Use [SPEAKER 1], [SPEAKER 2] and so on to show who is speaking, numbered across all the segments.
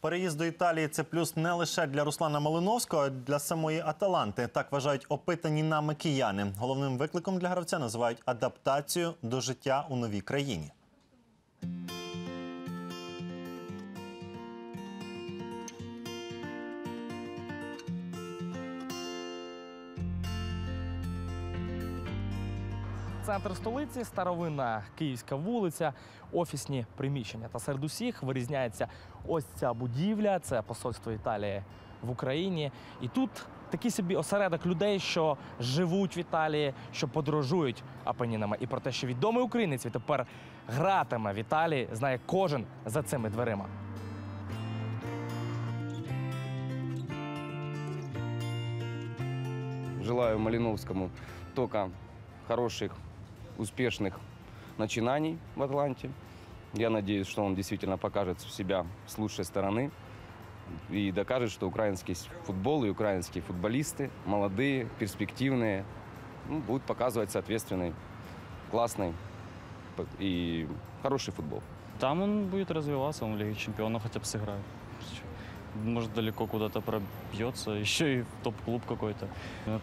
[SPEAKER 1] Переїзд до Італії це плюс не лише для Руслана Малиновського, а для самої Аталанти. Так вважають опитані нами кияни. Головним викликом для гравця називають адаптацію до життя у новій країні.
[SPEAKER 2] Центр столиці, старовинна київська вулиця, офісні приміщення. Та серед усіх вирізняється ось ця будівля, це посольство Італії в Україні. І тут такий собі осередок людей, що живуть в Італії, що подорожують Апенінами. І про те, що відомий українець відтепер гратиме в Італії, знає кожен за цими дверима.
[SPEAKER 3] Желаю Малиновскому только хороших, успешных начинаний в Атланте. Я надеюсь, что он действительно покажет себя с лучшей стороны и докажет, что украинский футбол и украинские футболисты, молодые, перспективные, ну, будут показывать соответственный, классный и хороший футбол.
[SPEAKER 4] Там он будет развиваться, он в Лиге Чемпионов хотя бы сыграет. Может, далеко куда-то пробьется, еще и топ-клуб какой-то.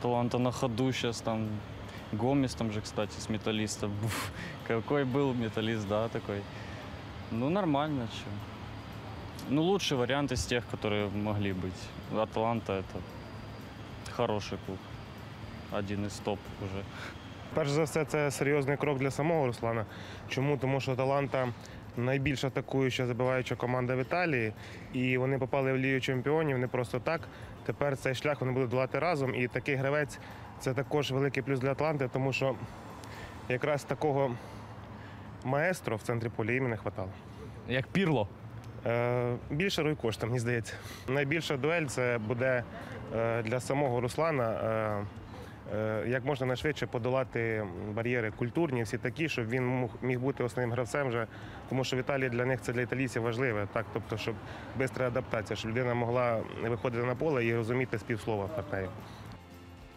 [SPEAKER 4] Таланта на ходу сейчас там. Гомес там же, кстати, с металлистом. Какой был металлист, да, такой. Ну, нормально, что. Ну, лучший вариант из тех, которые могли быть. Атланта — это хороший клуб. Один из топ уже.
[SPEAKER 5] Перш за все, це серйозний крок для самого Руслана. Чому? Тому що Таланта найбільш атакуюча, забиваюча команда в Італії, і вони попали в Лігу чемпіонів не просто так. Тепер цей шлях вони будуть долати разом. І такий гравець це також великий плюс для Атланти, тому що якраз такого маестро в центрі поля їм не вистачало.
[SPEAKER 2] Як пірло.
[SPEAKER 5] Е, більше Руй Кошта, мені здається. Найбільша дуель це буде е, для самого Руслана. Е, як можна найшвидше подолати бар'єри культурні, всі такі, щоб він міг бути основним гравцем вже, тому що в Італії для них це для італійців важливе, так, тобто, щоб швидка адаптація, щоб людина могла виходити на поле і розуміти співслова партнерів.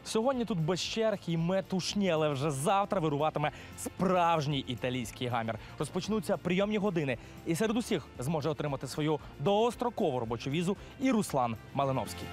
[SPEAKER 2] Сьогодні тут без черг і метушні, але вже завтра вируватиме справжній італійський гамір. Розпочнуться прийомні години, і серед усіх зможе отримати свою довгострокову робочу візу і Руслан Малиновський.